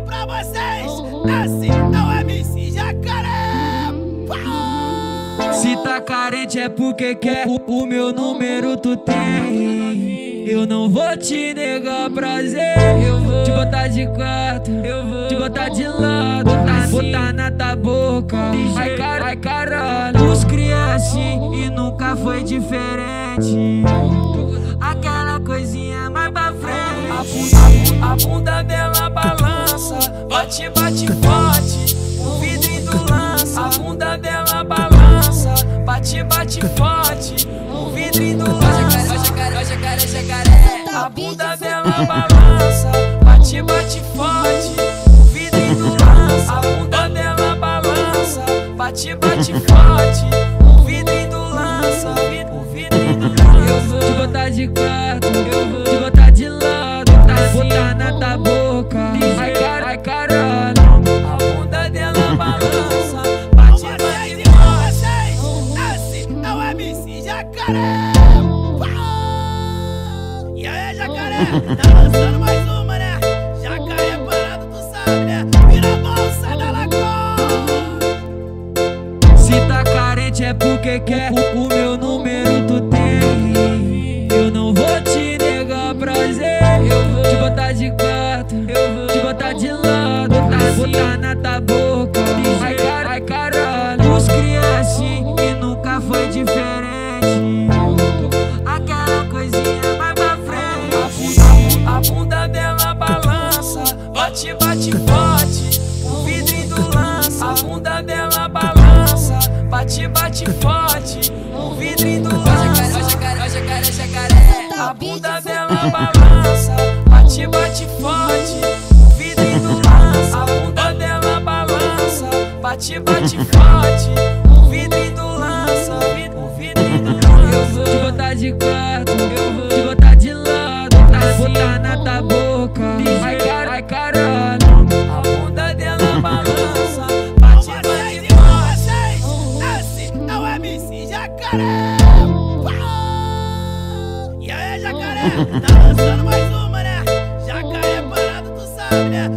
pra vocês, assim não é MC Jacaré. Se tá carente é porque quer o, o meu número tu tem. Eu não vou te negar prazer. Eu vou te botar de quatro, eu vou te botar de lado, tá botar na tua boca. Ai, car ai caralho, os cria assim e nunca foi diferente. Aquela coisinha mais pra frente. A, a, a bunda dela bate, bate forte. O vidro do lança, a bunda dela balança, bate, bate forte. O vidro do lança. Jacaré, jacaré, jacaré. A bunda dela balança, bate, bate forte. O vidro do lança, a bunda dela balança, bate, bate forte. O vidro do lança, o vidro do Eu lança. vou te botar de quatro, eu vou Jacaré. E aí, Jacaré? Tá lançando mais uma, né? Jacaré parado, tu sabe, né? Vira a bolsa da lagoa. Se tá carente é porque quer o meu bunda dela balança, bate, bate forte. O vidro do lança, a bunda dela balança, bate, bate forte. O vidro do lança, Jacaré, jacaré, jacaré. a bunda dela balança, bate, bate forte. O vidro do lança, a bunda dela balança, bate, bate forte. Tá lançando mais uma, né? Jacaré parado, tu sabe, né?